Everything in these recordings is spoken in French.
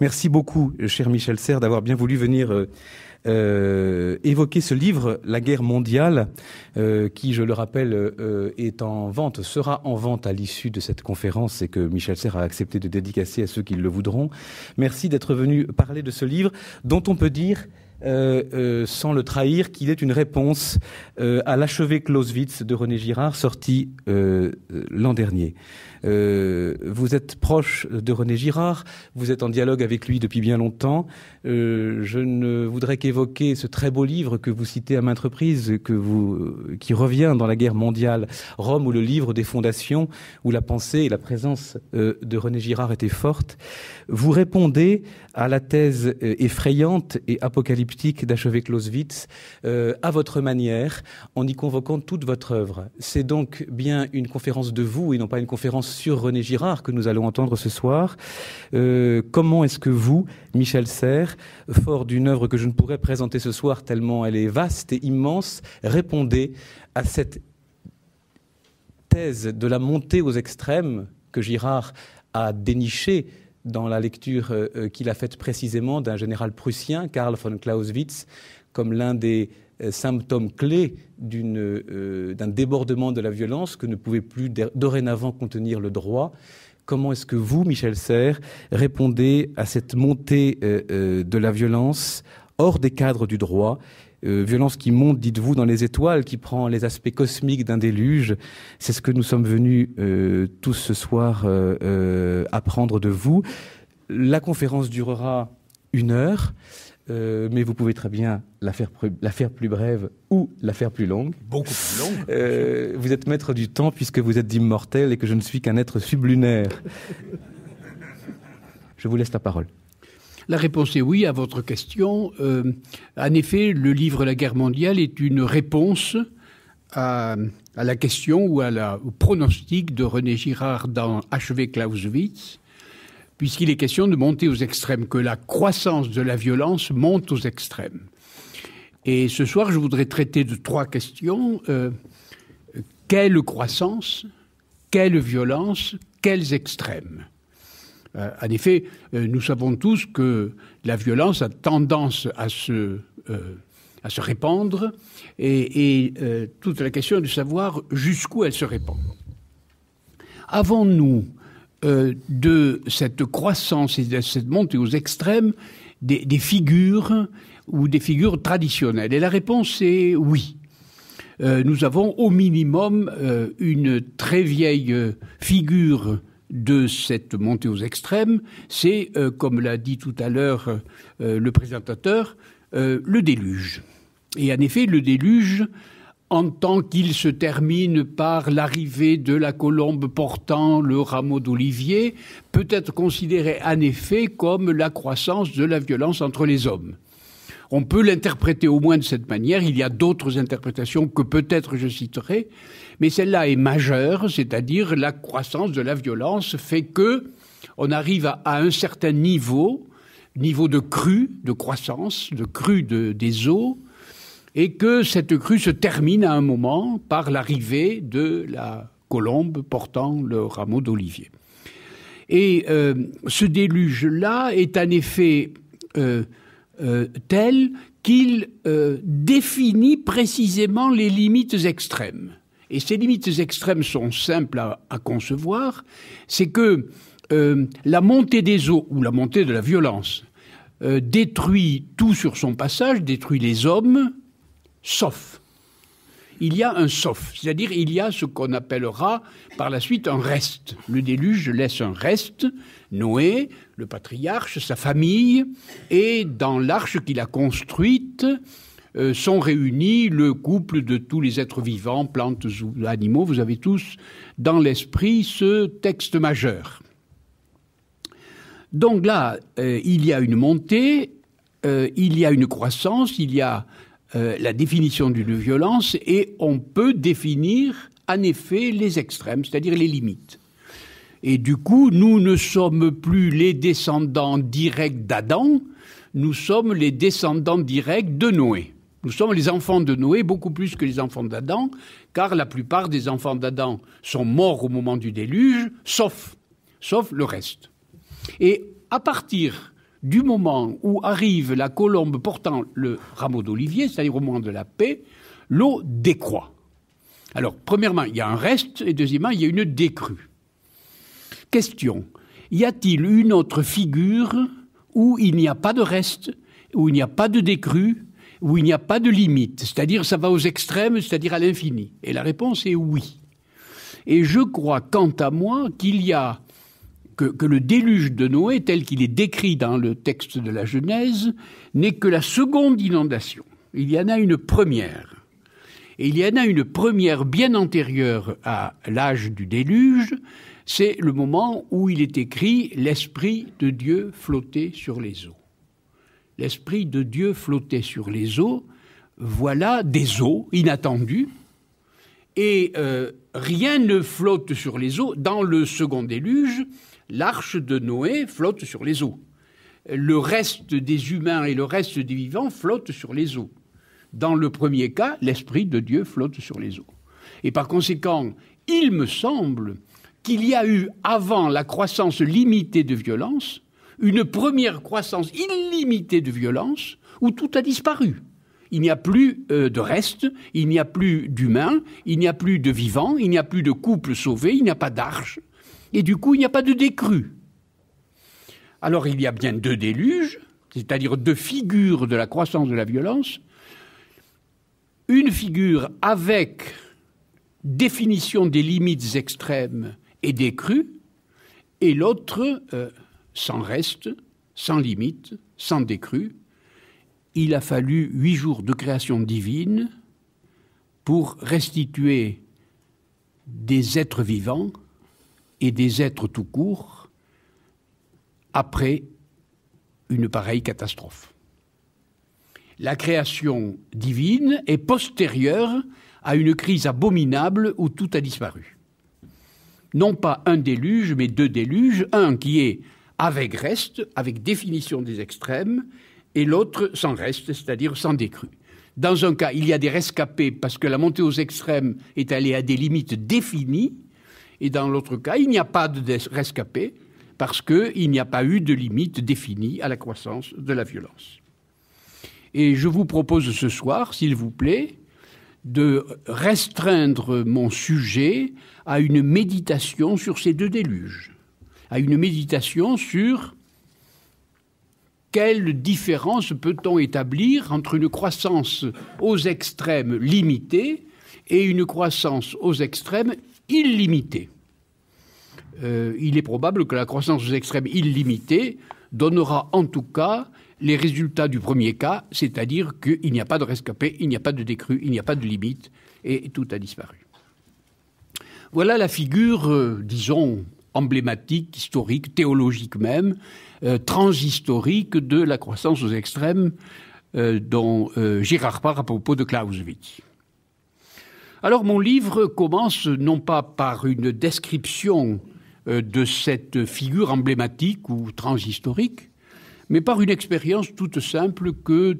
Merci beaucoup, cher Michel Serres, d'avoir bien voulu venir euh, euh, évoquer ce livre, La guerre mondiale, euh, qui, je le rappelle, est en vente, sera en vente à l'issue de cette conférence et que Michel Serres a accepté de dédicacer à ceux qui le voudront. Merci d'être venu parler de ce livre dont on peut dire euh, euh, sans le trahir, qu'il est une réponse euh, à l'achevé Clausewitz de René Girard, sorti l'an dernier. Vous êtes proche de René Girard, vous êtes en dialogue avec lui depuis bien longtemps. Je ne voudrais qu'évoquer ce très beau livre que vous citez à maintes reprises, que vous, qui revient dans la guerre mondiale, Rome ou le livre des fondations, où la pensée et la présence de René Girard étaient fortes. Vous répondez à la thèse effrayante et apocalyptique d'achever Clausewitz euh, à votre manière, en y convoquant toute votre œuvre. C'est donc bien une conférence de vous et non pas une conférence sur René Girard que nous allons entendre ce soir. Euh, comment est-ce que vous, Michel Serres, fort d'une œuvre que je ne pourrais présenter ce soir tellement elle est vaste et immense, répondez à cette thèse de la montée aux extrêmes que Girard a dénichée dans la lecture euh, qu'il a faite précisément d'un général prussien, Karl von Clausewitz, comme l'un des euh, symptômes clés euh, d'un débordement de la violence que ne pouvait plus dorénavant contenir le droit. Comment est-ce que vous, Michel Serres, répondez à cette montée de la violence hors des cadres du droit euh, violence qui monte, dites-vous, dans les étoiles, qui prend les aspects cosmiques d'un déluge. C'est ce que nous sommes venus euh, tous ce soir euh, apprendre de vous. La conférence durera une heure. mais vous pouvez très bien la faire, la faire, plus brève ou la faire plus longue. Beaucoup plus longue. vous êtes maître du temps puisque vous êtes immortel et que je ne suis qu'un être sublunaire. je vous laisse la parole. La réponse est oui à votre question. Euh, en effet, le livre La guerre mondiale est une réponse à, la question ou à la, au pronostic de René Girard dans Achevé Clausewitz, puisqu'il est question de monter aux extrêmes, que la croissance de la violence monte aux extrêmes. Et ce soir, je voudrais traiter de trois questions. Euh, quelle croissance Quelle violence Quels extrêmes? Euh, en effet, euh, nous savons tous que la violence a tendance à se, euh, à se répandre et, toute la question est de savoir jusqu'où elle se répand. Avons-nous de cette croissance et de cette montée aux extrêmes des, des figures ou des figures traditionnelles? Et la réponse est oui. nous avons au minimum une très vieille figure de cette montée aux extrêmes, c'est, euh, comme l'a dit tout à l'heure euh, le présentateur, euh, le déluge. Et en effet, le déluge, en tant qu'il se termine par l'arrivée de la colombe portant le rameau d'olivier, peut être considéré en effet comme la croissance de la violence entre les hommes. On peut l'interpréter au moins de cette manière, il y a d'autres interprétations que peut-être je citerai, mais celle-là est majeure, c'est-à-dire la croissance de la violence fait que on arrive à, un certain niveau, niveau de crue, de croissance, de crue des eaux, et que cette crue se termine à un moment par l'arrivée de la colombe portant le rameau d'olivier. Et euh, ce déluge-là est en effet euh, euh, tel qu'il définit précisément les limites extrêmes. Et ces limites extrêmes sont simples à, concevoir. C'est que euh, la montée des eaux ou la montée de la violence euh, détruit tout sur son passage, détruit les hommes, sauf. Il y a un sauf, c'est-à-dire il y a ce qu'on appellera par la suite un reste. Le déluge laisse un reste. Noé, le patriarche, sa famille, et dans l'arche qu'il a construite, euh, sont réunis le couple de tous les êtres vivants, plantes ou animaux. Vous avez tous dans l'esprit ce texte majeur. Donc là, euh, il y a une montée, euh, il y a une croissance, il y a la définition d'une violence et on peut définir en effet les extrêmes, c'est-à-dire les limites. Et du coup, nous ne sommes plus les descendants directs d'Adam, nous sommes les descendants directs de Noé. Nous sommes les enfants de Noé beaucoup plus que les enfants d'Adam, car la plupart des enfants d'Adam sont morts au moment du déluge, sauf, sauf le reste. Et à partir du moment où arrive la colombe portant le rameau d'olivier, c'est-à-dire au moment de la paix, l'eau décroît. Alors, premièrement, il y a un reste, et deuxièmement, il y a une décrue. Question. Y a-t-il une autre figure où il n'y a pas de reste, où il n'y a pas de décrue, où il n'y a pas de limite? C'est-à-dire, ça va aux extrêmes, c'est-à-dire à, l'infini. Et la réponse est oui. Et je crois, quant à moi, qu'il y a que, le déluge de Noé, tel qu'il est décrit dans le texte de la Genèse, n'est que la seconde inondation. Il y en a une première. Et il y en a une première bien antérieure à l'âge du déluge, c'est le moment où il est écrit L'Esprit de Dieu flottait sur les eaux. L'Esprit de Dieu flottait sur les eaux, voilà des eaux inattendues, et euh, rien ne flotte sur les eaux. Dans le second déluge, l'arche de Noé flotte sur les eaux. Le reste des humains et le reste des vivants flottent sur les eaux. Dans le premier cas, l'Esprit de Dieu flotte sur les eaux. Et par conséquent, il me semble qu'il y a eu, avant la croissance limitée de violence, une première croissance illimitée de violence où tout a disparu. Il n'y a plus euh, de reste, il n'y a plus d'humains, il n'y a plus de vivants, il n'y a plus de couples sauvés, il n'y a pas d'arche, et du coup il n'y a pas de décrue. Alors il y a bien deux déluges, c'est-à-dire deux figures de la croissance de la violence, une figure avec définition des limites extrêmes et décrues, et l'autre euh, sans reste, sans limite, sans décrue. Il a fallu huit jours de création divine pour restituer des êtres vivants et des êtres tout court après une pareille catastrophe la création divine est postérieure à une crise abominable où tout a disparu. Non pas un déluge, mais deux déluges, un qui est avec reste, avec définition des extrêmes, et l'autre sans reste, c'est-à-dire sans décrue. Dans un cas, il y a des rescapés parce que la montée aux extrêmes est allée à des limites définies, et dans l'autre cas, il n'y a pas de rescapés parce qu'il n'y a pas eu de limite définie à la croissance de la violence. Et je vous propose ce soir, s'il vous plaît, de restreindre mon sujet à une méditation sur ces deux déluges, à une méditation sur quelle différence peut-on établir entre une croissance aux extrêmes limitée et une croissance aux extrêmes illimitée. Euh, il est probable que la croissance aux extrêmes illimitée donnera en tout cas les résultats du premier cas, c'est-à-dire qu'il n'y a pas de rescapé, il n'y a pas de décrue, il n'y a pas de limite, et tout a disparu. Voilà la figure, euh, disons, emblématique, historique, théologique même, euh, transhistorique de la croissance aux extrêmes dont Gérard parle à propos de Clausewitz. Alors mon livre commence non pas par une description de cette figure emblématique ou transhistorique, mais par une expérience toute simple que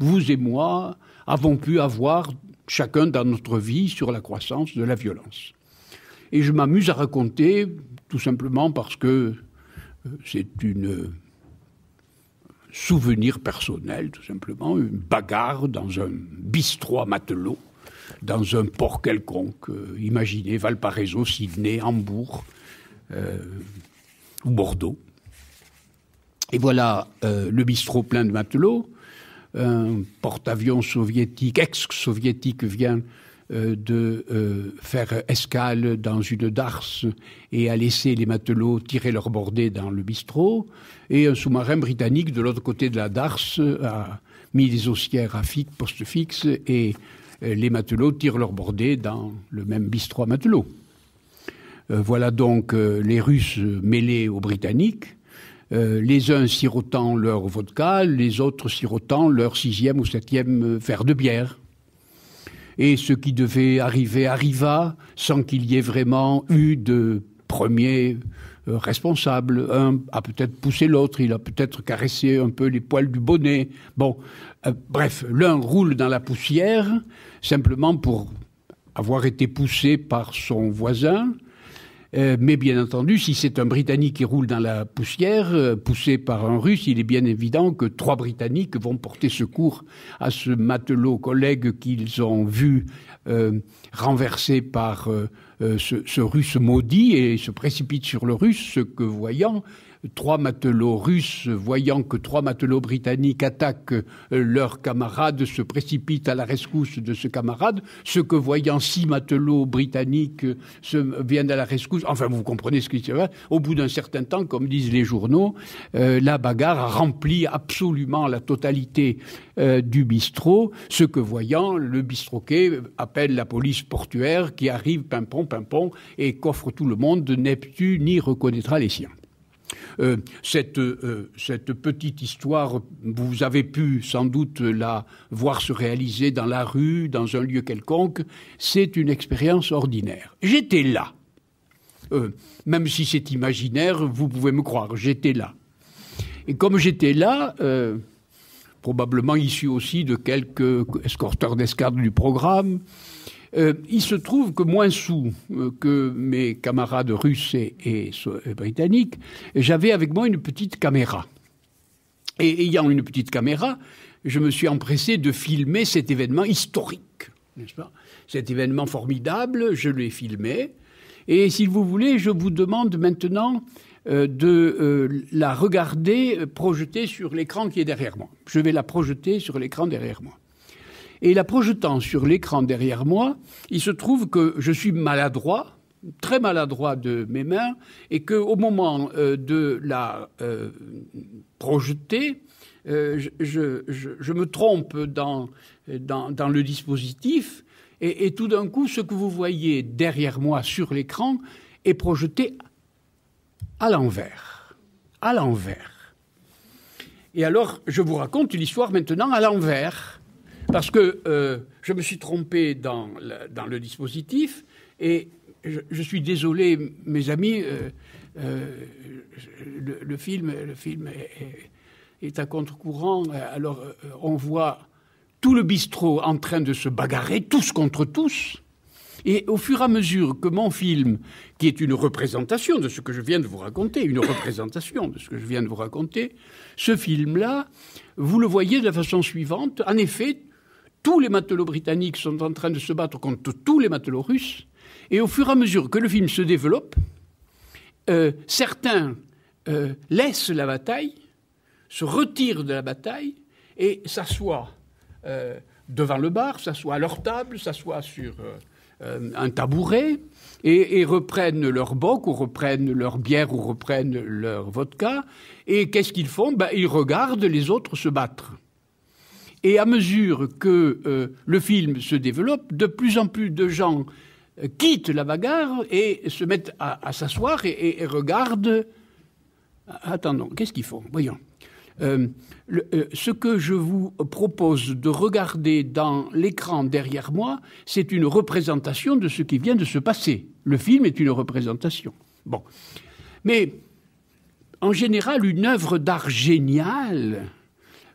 vous et moi avons pu avoir chacun dans notre vie sur la croissance de la violence. Et je m'amuse à raconter tout simplement parce que euh, c'est une souvenir personnel, tout simplement, une bagarre dans un bistrot matelot, dans un port quelconque, euh, imaginez Valparaiso, Sydney, Hambourg euh, ou Bordeaux. Et voilà euh, le bistrot plein de matelots. Un porte-avions soviétique, ex-soviétique, vient de faire escale dans une darse et a laissé les matelots tirer leur bordée dans le bistrot. Et un sous-marin britannique de l'autre côté de la darse a mis des haussières à fixe, poste fixe et les matelots tirent leur bordée dans le même bistrot à matelots. voilà donc les Russes mêlés aux Britanniques euh, les uns sirotant leur vodka, les autres sirotant leur sixième ou septième verre de bière. Et ce qui devait arriver arriva sans qu'il y ait vraiment eu de premier euh, responsable. Un a peut-être poussé l'autre, il a peut-être caressé un peu les poils du bonnet. Bon, euh, bref, l'un roule dans la poussière simplement pour avoir été poussé par son voisin, Euh, mais bien entendu, si c'est un Britannique qui roule dans la poussière, euh, poussé par un Russe, il est bien évident que trois Britanniques vont porter secours à ce matelot collègue qu'ils ont vu euh, renversé par ce, ce, Russe maudit et se précipite sur le Russe, ce que voyant, trois matelots russes, voyant que trois matelots britanniques attaquent euh, leurs camarades, se précipitent à la rescousse de ce camarade, ce que voyant six matelots britanniques euh, se, viennent à la rescousse, enfin vous comprenez ce qui se passe, au bout d'un certain temps, comme disent les journaux, euh, la bagarre remplit absolument la totalité du bistrot, ce que voyant, le bistroquet appelle la police portuaire qui arrive pimpon, pimpon, et qu'offre tout le monde, Neptune ni reconnaîtra les siens. Euh, cette, euh, cette, petite histoire, vous avez pu sans doute la voir se réaliser dans la rue, dans un lieu quelconque, c'est une expérience ordinaire. J'étais là. Euh, même si c'est imaginaire, vous pouvez me croire, j'étais là. Et comme j'étais là, probablement issu aussi de quelques escorteurs d'escadre du programme, euh, il se trouve que moins sous euh, que mes camarades russes et, britanniques, j'avais avec moi une petite caméra. Et ayant une petite caméra, je me suis empressé de filmer cet événement historique, n'est-ce pas? Cet événement formidable, je l'ai filmé. Et si vous voulez, je vous demande maintenant euh, de la regarder projetée sur l'écran qui est derrière moi. Je vais la projeter sur l'écran derrière moi. Et la projetant sur l'écran derrière moi, il se trouve que je suis maladroit, très maladroit de mes mains, et qu'au moment euh, de la euh, projeter, euh, je, me trompe dans, dans, le dispositif, et, et tout d'un coup, ce que vous voyez derrière moi sur l'écran est projeté à l'envers. À l'envers. Et alors, je vous raconte l'histoire maintenant à l'envers parce que euh, je me suis trompé dans le, dispositif et je, suis désolé, mes amis, euh, euh, le, film, le film est, à contre-courant. Alors on voit tout le bistrot en train de se bagarrer, tous contre tous. Et au fur et à mesure que mon film, qui est une représentation de ce que je viens de vous raconter, une représentation de ce que je viens de vous raconter, ce film-là, vous le voyez de la façon suivante. En effet, tous les matelots britanniques sont en train de se battre contre tous les matelots russes. Et au fur et à mesure que le film se développe, euh, certains euh, laissent la bataille, se retirent de la bataille et s'assoient euh, devant le bar, s'assoient à leur table, s'assoient sur un tabouret et, reprennent leur boc ou reprennent leur bière ou reprennent leur vodka. Et qu'est-ce qu'ils font? Ben, Ils regardent les autres se battre. Et à mesure que euh, le film se développe, de plus en plus de gens euh, quittent la bagarre et se mettent à, s'asseoir et, regardent. Attendons, qu'est-ce qu'ils font? Voyons. Euh, ce que je vous propose de regarder dans l'écran derrière moi, c'est une représentation de ce qui vient de se passer. Le film est une représentation. Bon. Mais en général, une œuvre d'art géniale,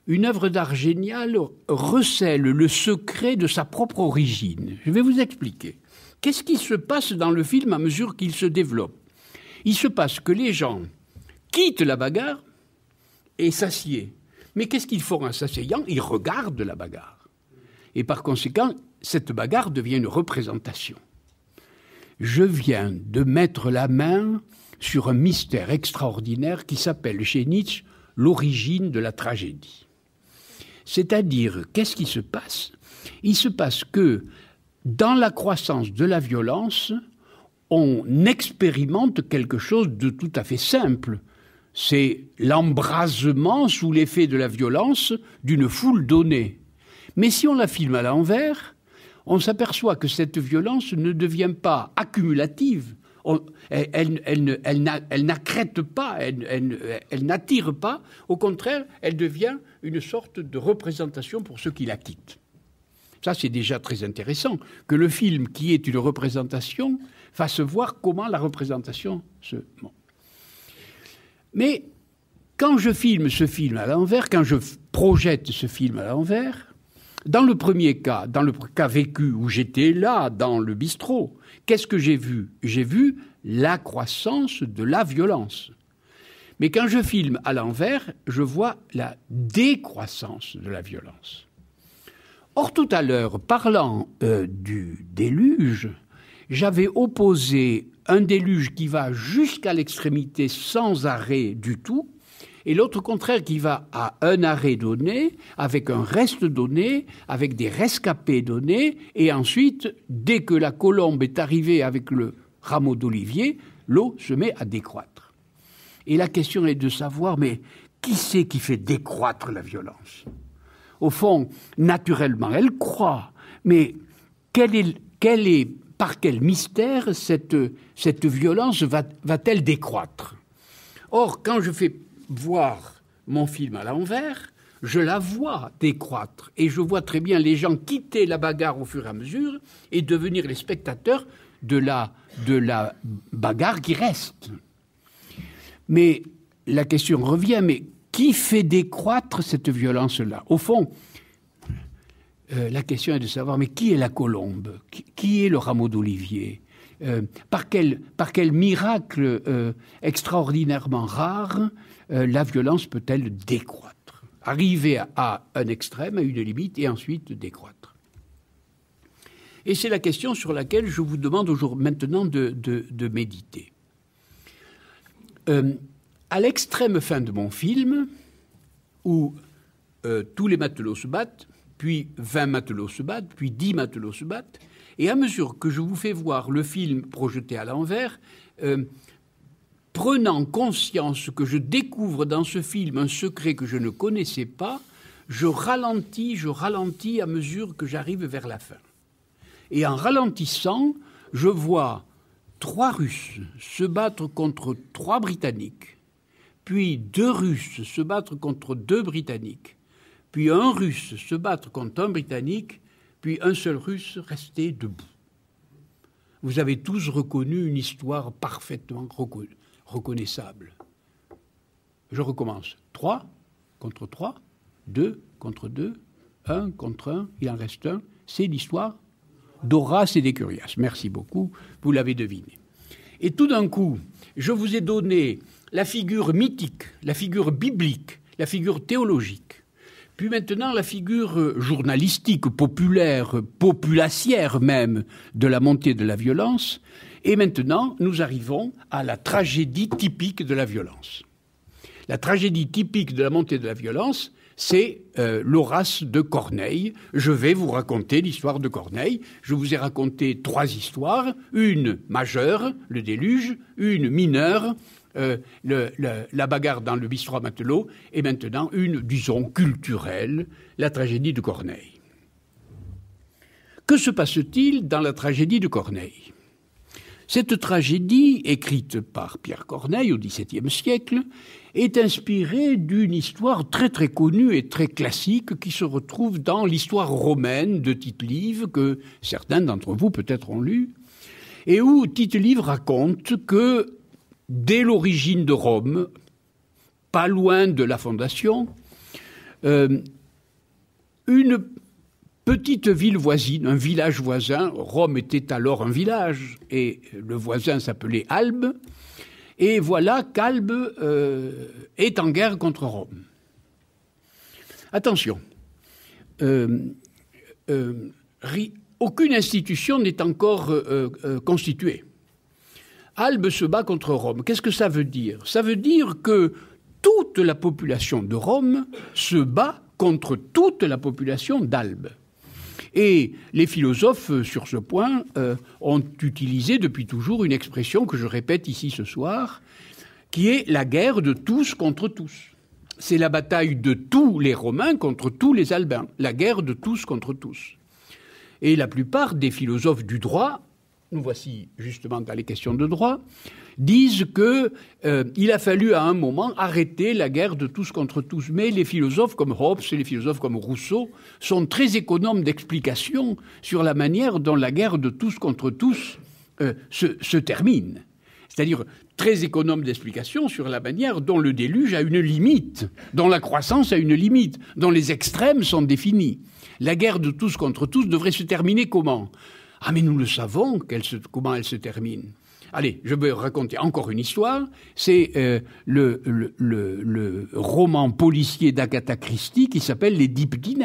une œuvre d'art géniale recèle le secret de sa propre origine. Je vais vous expliquer. Qu'est-ce qui se passe dans le film à mesure qu'il se développe? Il se passe que les gens quittent la bagarre et s'assiedent. Mais qu'est-ce qu'ils font en s'asseyant? Ils regardent la bagarre. Et par conséquent, cette bagarre devient une représentation. Je viens de mettre la main sur un mystère extraordinaire qui s'appelle chez Nietzsche l'origine de la tragédie. C'est-à-dire, qu'est-ce qui se passe? Il se passe que dans la croissance de la violence, on expérimente quelque chose de tout à fait simple. C'est l'embrasement sous l'effet de la violence d'une foule donnée. Mais si on la filme à l'envers, on s'aperçoit que cette violence ne devient pas accumulative, elle, elle, n'accrète pas, elle, n'attire pas, au contraire, elle devient une sorte de représentation pour ceux qui la quittent. Ça, c'est déjà très intéressant, que le film, qui est une représentation, fasse voir comment la représentation se... Mais quand je filme ce film à l'envers, quand je projette ce film à l'envers, dans le premier cas, dans le cas vécu où j'étais là, dans le bistrot, qu'est-ce que j'ai vu? J'ai vu la croissance de la violence. Mais quand je filme à l'envers, je vois la décroissance de la violence. Or, tout à l'heure, parlant euh, du déluge, j'avais opposé un déluge qui va jusqu'à l'extrémité sans arrêt du tout, et l'autre contraire qui va à un arrêt donné, avec un reste donné, avec des rescapés donnés, et ensuite, dès que la colombe est arrivée avec le rameau d'olivier, l'eau se met à décroître. Et la question est de savoir, mais qui c'est qui fait décroître la violence? Au fond, naturellement, elle croît, mais quel est, par quel mystère cette, violence va-t-elle décroître? Or, quand je fais voir mon film à l'envers, je la vois décroître. Et je vois très bien les gens quitter la bagarre au fur et à mesure et devenir les spectateurs de la bagarre qui reste. Mais la question revient, mais qui fait décroître cette violence-là? Au fond, euh, la question est de savoir, mais qui est la colombe? Qui, est le rameau d'olivier? Euh, par, quel, miracle euh, extraordinairement rare la violence peut-elle décroître? Arriver à, un extrême, à une limite, et ensuite décroître. Et c'est la question sur laquelle je vous demande maintenant de, méditer. Euh, à l'extrême fin de mon film, où euh, tous les matelots se battent, puis 20 matelots se battent, puis 10 matelots se battent, et à mesure que je vous fais voir le film projeté à l'envers, euh, prenant conscience que je découvre dans ce film un secret que je ne connaissais pas, je ralentis, je ralentis à mesure que j'arrive vers la fin. Et en ralentissant, je vois trois Russes se battre contre trois Britanniques, puis deux Russes se battre contre deux Britanniques, puis un Russe se battre contre un Britannique, puis un seul Russe rester debout. Vous avez tous reconnu une histoire parfaitement reconnaissable. Je recommence. Trois contre trois, deux contre deux, un contre un, il en reste un. C'est l'histoire d'Horace et d'Écurias. Merci beaucoup, vous l'avez deviné. Et tout d'un coup, je vous ai donné la figure mythique, la figure biblique, la figure théologique, puis maintenant la figure journalistique, populaire, populacière même de la montée de la violence, et maintenant nous arrivons à la tragédie typique de la violence. La tragédie typique de la montée de la violence, c'est euh, l'Horace de Corneille. Je vais vous raconter l'histoire de Corneille. Je vous ai raconté trois histoires, une majeure, le déluge, une mineure, euh, la bagarre dans le bistrot matelot, et maintenant une, disons, culturelle, la tragédie de Corneille. Que se passe-t-il dans la tragédie de Corneille? Cette tragédie, écrite par Pierre Corneille au XVIIe siècle, est inspiré d'une histoire très très connue et très classique qui se retrouve dans l'histoire romaine de Tite-Live, que certains d'entre vous peut-être ont lu, et où Tite-Live raconte que dès l'origine de Rome, pas loin de la fondation, euh, une petite ville voisine, un village voisin, Rome était alors un village, et le voisin s'appelait Albe, et voilà qu'Albe euh, est en guerre contre Rome. Attention, euh, euh, aucune institution n'est encore constituée. Albe se bat contre Rome. Qu'est-ce que ça veut dire? Ça veut dire que toute la population de Rome se bat contre toute la population d'Albe. Et les philosophes, euh, sur ce point, euh, ont utilisé depuis toujours une expression que je répète ici ce soir, qui est la guerre de tous contre tous. C'est la bataille de tous les Romains contre tous les Albins, la guerre de tous contre tous. Et la plupart des philosophes du droit, nous voici justement dans les questions de droit, disent qu'il euh, a fallu à un moment arrêter la guerre de tous contre tous. Mais les philosophes comme Hobbes et les philosophes comme Rousseau sont très économes d'explications sur la manière dont la guerre de tous contre tous euh, se, termine. C'est-à-dire très économes d'explications sur la manière dont le déluge a une limite, dont la croissance a une limite, dont les extrêmes sont définis. La guerre de tous contre tous devrait se terminer comment? Ah mais nous le savons comment elle se termine Allez, je vais raconter encore une histoire. C'est euh, le, roman policier d'Agatha Christie qui s'appelle Les Dix Petits.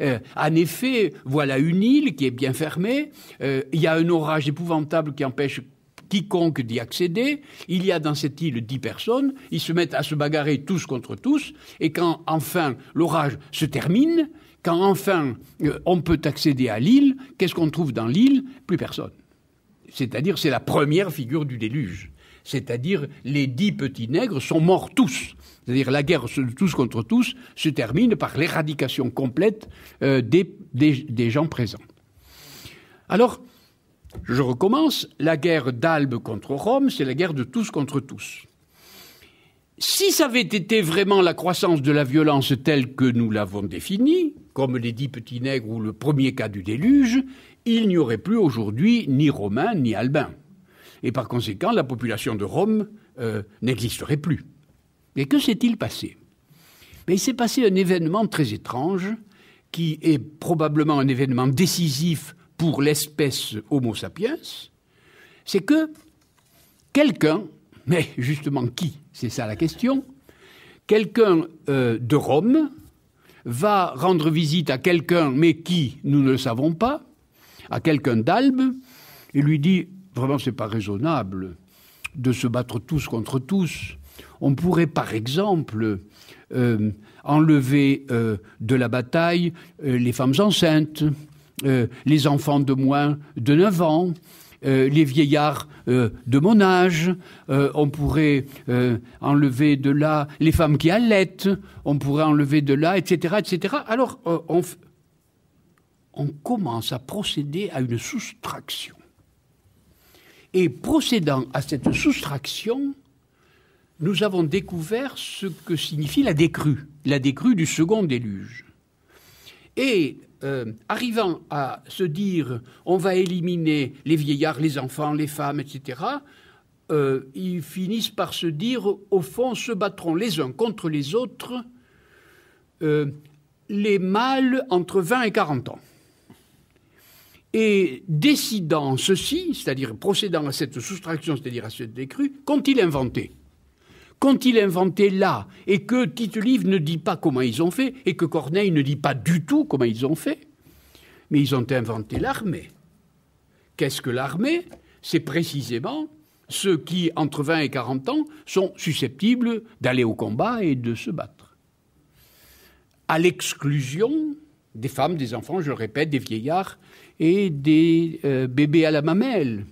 Euh, en effet, voilà une île qui est bien fermée. Euh, il y a un orage épouvantable qui empêche quiconque d'y accéder. Il y a dans cette île dix personnes. Ils se mettent à se bagarrer tous contre tous. Et quand enfin l'orage se termine, quand enfin on peut accéder à l'île, qu'est-ce qu'on trouve dans l'île Plus personne c'est-à-dire c'est la première figure du déluge. C'est-à-dire les dix petits nègres sont morts tous. C'est-à-dire la guerre tous contre tous se termine par l'éradication complète euh, des, des, gens présents. Alors, je recommence, la guerre d'Albe contre Rome, c'est la guerre de tous contre tous. Si ça avait été vraiment la croissance de la violence telle que nous l'avons définie, comme les dix petits nègres ou le premier cas du déluge, il n'y aurait plus aujourd'hui ni Romains ni Albins. Et par conséquent, la population de Rome euh, n'existerait plus. Mais que s'est-il passé? Il s'est passé un événement très étrange, qui est probablement un événement décisif pour l'espèce Homo sapiens, c'est que quelqu'un, mais justement qui? C'est ça la question, quelqu'un euh, de Rome va rendre visite à quelqu'un, mais qui, nous ne le savons pas, à quelqu'un d'Albe et lui dit vraiment c'est pas raisonnable de se battre tous contre tous. On pourrait par exemple euh, enlever euh, de la bataille euh, les femmes enceintes, les enfants de moins de 9 ans, les vieillards de mon âge, on pourrait enlever de là les femmes qui allaitent, on pourrait enlever de là, etc., etc. Alors, on, on commence à procéder à une soustraction. Et procédant à cette soustraction, nous avons découvert ce que signifie la décrue, la décrue du second déluge. Et euh, arrivant à se dire on va éliminer les vieillards, les enfants, les femmes, etc., euh, ils finissent par se dire au fond se battront les uns contre les autres euh, les mâles entre 20 et 40 ans. Et décidant ceci, c'est-à-dire procédant à cette soustraction, c'est-à-dire à cette décrue, qu'ont-ils inventé? Qu'ont-ils inventé là Et que Tite-Livre ne dit pas comment ils ont fait, et que Corneille ne dit pas du tout comment ils ont fait. Mais ils ont inventé l'armée. Qu'est-ce que l'armée? C'est précisément ceux qui, entre 20 et 40 ans, sont susceptibles d'aller au combat et de se battre. À l'exclusion des femmes, des enfants, je le répète, des vieillards et des euh, bébés à la mamelle.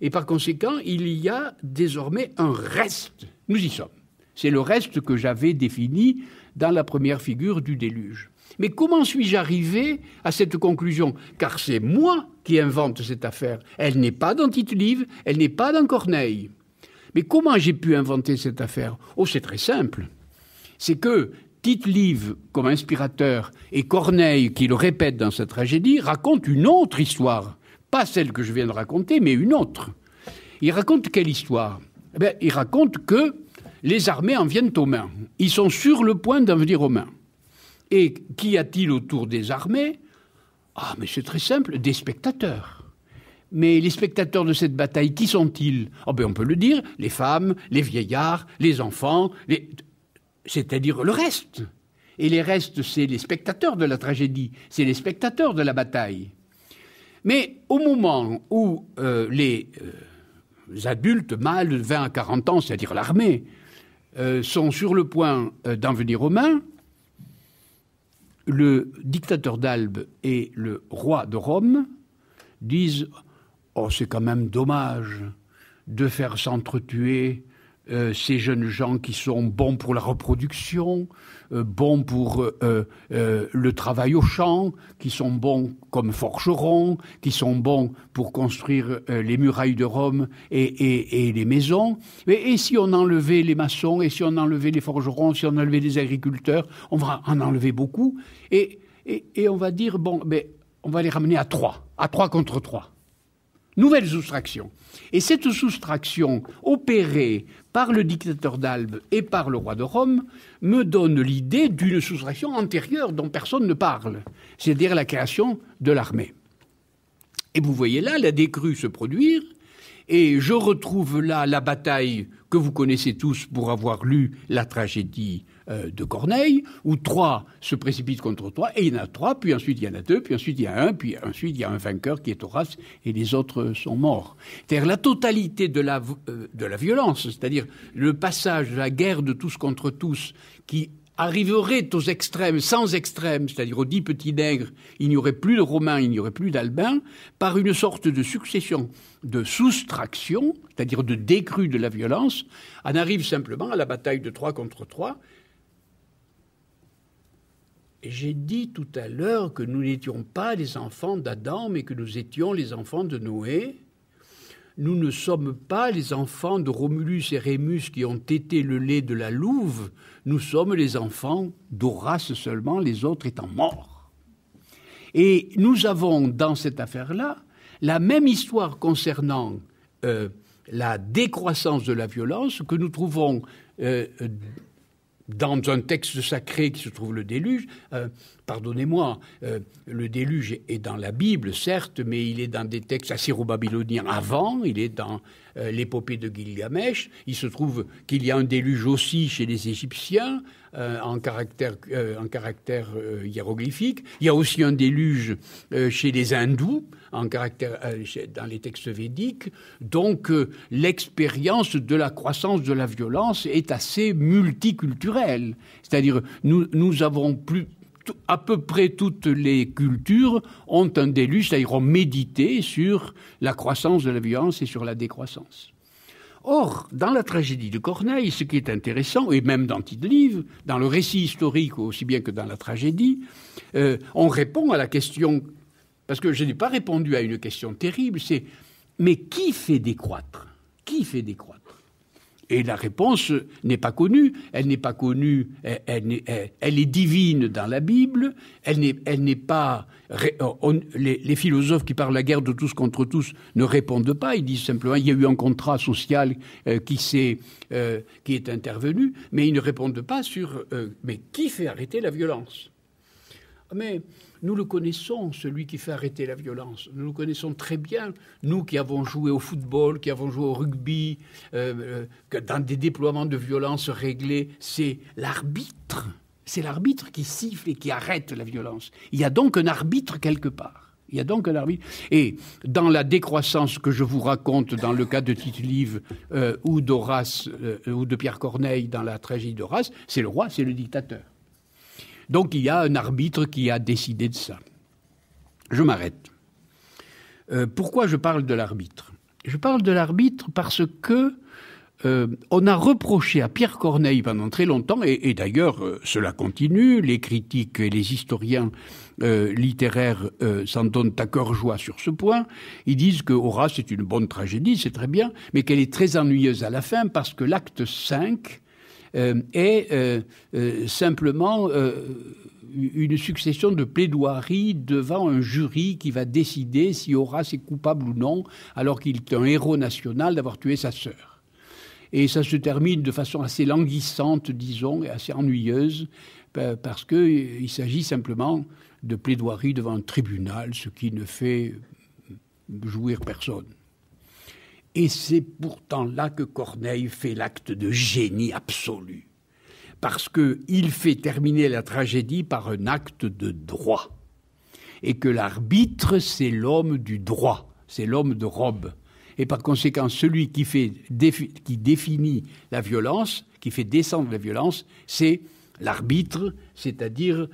Et par conséquent, il y a désormais un reste. Nous y sommes. C'est le reste que j'avais défini dans la première figure du déluge. Mais comment suis-je arrivé à cette conclusion? Car c'est moi qui invente cette affaire. Elle n'est pas dans Tite-Live, elle n'est pas dans Corneille. Mais comment j'ai pu inventer cette affaire? Oh, c'est très simple. C'est que Tite-Live, comme inspirateur, et Corneille, qui le répète dans sa tragédie, raconte une autre histoire. Pas celle que je viens de raconter, mais une autre. Il raconte quelle histoire? Eh Il raconte que les armées en viennent aux mains. Ils sont sur le point d'en venir aux mains. Et qu'y a-t-il autour des armées? Ah, mais c'est très simple, des spectateurs. Mais les spectateurs de cette bataille, qui sont-ils? Oh ben On peut le dire, les femmes, les vieillards, les enfants, c'est-à-dire le reste. Et les restes, c'est les spectateurs de la tragédie, c'est les spectateurs de la bataille. Mais au moment où euh, les euh, adultes mâles de 20 à 40 ans, c'est-à-dire l'armée, euh, sont sur le point d'en venir aux mains, le dictateur d'Albe et le roi de Rome disent Oh, c'est quand même dommage de faire s'entretuer euh, ces jeunes gens qui sont bons pour la reproduction, euh, bons pour euh, le travail au champ, qui sont bons comme forgerons, qui sont bons pour construire les murailles de Rome et, les maisons. Et, si on enlevait les maçons, et si on enlevait les forgerons, si on enlevait les agriculteurs, on va en enlever beaucoup. Et, on va dire, bon, on va les ramener à trois, à trois contre trois. Nouvelle soustraction. Et cette soustraction opérée par le dictateur d'Albe et par le roi de Rome me donne l'idée d'une soustraction antérieure dont personne ne parle, c'est-à-dire la création de l'armée. Et vous voyez là la décrue se produire, Et je retrouve là la bataille que vous connaissez tous pour avoir lu la tragédie euh, de Corneille, où trois se précipitent contre trois, et il y en a trois, puis ensuite il y en a deux, puis ensuite il y a un, puis ensuite il y a un vainqueur qui est Horace, et les autres sont morts. C'est-à-dire la totalité de la, euh, de la violence, c'est-à-dire le passage de la guerre de tous contre tous, qui arriverait aux extrêmes, sans extrêmes, c'est-à-dire aux dix petits nègres, il n'y aurait plus de Romains, il n'y aurait plus d'Albins, par une sorte de succession de soustraction, c'est-à-dire de décrue de la violence, en arrive simplement à la bataille de trois contre trois. J'ai dit tout à l'heure que nous n'étions pas les enfants d'Adam, mais que nous étions les enfants de Noé. Nous ne sommes pas les enfants de Romulus et Rémus qui ont été le lait de la louve, nous sommes les enfants d'Horace seulement, les autres étant morts. Et nous avons dans cette affaire-là la même histoire concernant euh, la décroissance de la violence que nous trouvons euh, dans un texte sacré qui se trouve le déluge, euh, pardonnez-moi, euh, le déluge est dans la Bible, certes, mais il est dans des textes assyro-babyloniens avant, il est dans euh, l'épopée de Gilgamesh. Il se trouve qu'il y a un déluge aussi chez les Égyptiens, en caractère, en caractère hiéroglyphique. Il y a aussi un déluge chez les Hindous, en dans les textes védiques. Donc, l'expérience de la croissance de la violence est assez multiculturelle. C'est-à-dire, nous avons plus, à peu près toutes les cultures ont un déluge, c'est-à-dire ont sur la croissance de la violence et sur la décroissance. Or, dans la tragédie de Corneille, ce qui est intéressant, et même dans Tite-Livre, dans le récit historique aussi bien que dans la tragédie, euh, on répond à la question, parce que je n'ai pas répondu à une question terrible, c'est mais qui fait décroître? Qui fait décroître? Et la réponse n'est pas connue. Elle n'est pas connue. Elle, est divine dans la Bible. Elle n'est pas. les, philosophes qui parlent la guerre de tous contre tous ne répondent pas. Ils disent simplement il y a eu un contrat social euh, qui, est, euh, qui est intervenu, mais ils ne répondent pas sur euh, mais qui fait arrêter la violence? Mais nous le connaissons, celui qui fait arrêter la violence. Nous le connaissons très bien. Nous qui avons joué au football, qui avons joué au rugby, euh, euh, dans des déploiements de violence réglés, c'est l'arbitre. C'est l'arbitre qui siffle et qui arrête la violence. Il y a donc un arbitre quelque part. Il y a donc un arbitre. Et dans la décroissance que je vous raconte dans le cas de Tite-Live euh, ou d'Horace ou de Pierre Corneille dans la tragédie d'Horace, c'est le roi, c'est le dictateur. Donc il y a un arbitre qui a décidé de ça. Je m'arrête. Euh, pourquoi je parle de l'arbitre? Je parle de l'arbitre parce que euh, on a reproché à Pierre Corneille pendant très longtemps, et, d'ailleurs euh, cela continue, les critiques et les historiens littéraires s'en donnent à cœur joie sur ce point. Ils disent que Horace est une bonne tragédie, c'est très bien, mais qu'elle est très ennuyeuse à la fin parce que l'acte 5 euh, est euh, euh, simplement une succession de plaidoiries devant un jury qui va décider si Horace est coupable ou non, alors qu'il est un héros national d'avoir tué sa sœur. Et ça se termine de façon assez languissante, disons, et assez ennuyeuse, parce qu'il s'agit simplement de plaidoiries devant un tribunal, ce qui ne fait jouir personne. Et c'est pourtant là que Corneille fait l'acte de génie absolu, parce qu'il fait terminer la tragédie par un acte de droit, et que l'arbitre, c'est l'homme du droit, c'est l'homme de robe. Et par conséquent, celui qui, fait, qui définit la violence, qui fait descendre la violence, c'est l'arbitre, c'est-à-dire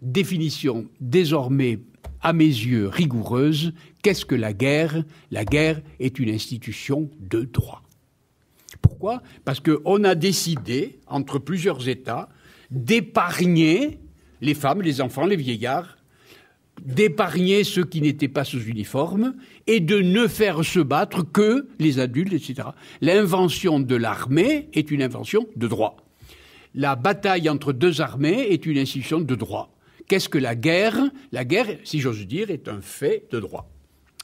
définition désormais à mes yeux, rigoureuse. Qu'est-ce que la guerre? La guerre est une institution de droit. Pourquoi? Parce qu'on a décidé, entre plusieurs États, d'épargner les femmes, les enfants, les vieillards, d'épargner ceux qui n'étaient pas sous uniforme et de ne faire se battre que les adultes, etc. L'invention de l'armée est une invention de droit. La bataille entre deux armées est une institution de droit. Qu'est-ce que la guerre? La guerre, si j'ose dire, est un fait de droit.